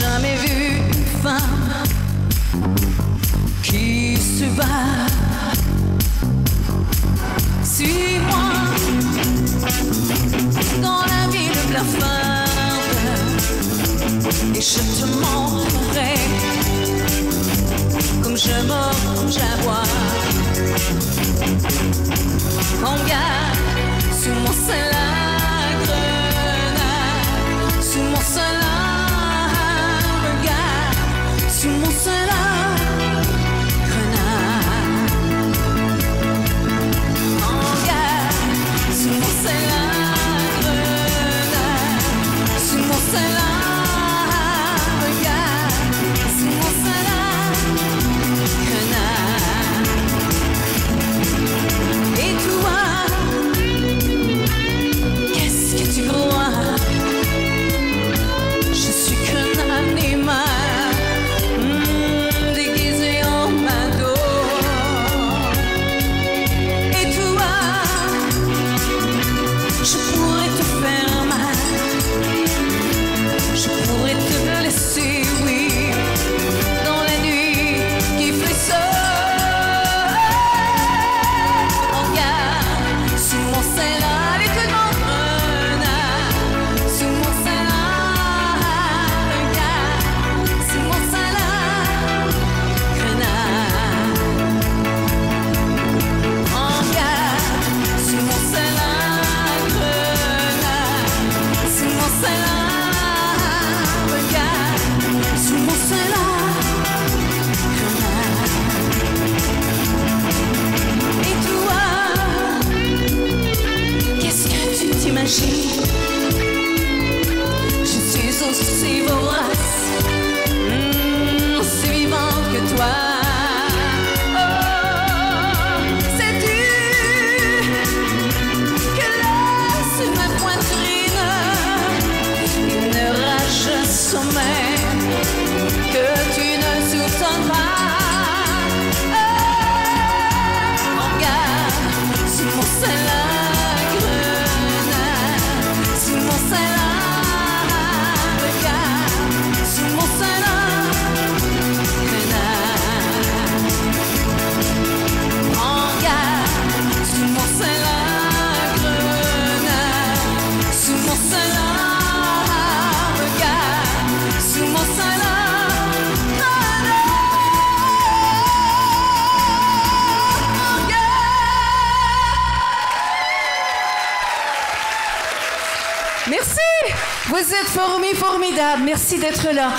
jamais vu une femme qui se bat. Suis-moi dans la ville de la femme et je te montrerai comme je mange à boire. magie. Je suis aussi vivant. Merci. Vous êtes formés, formidables. Merci d'être là.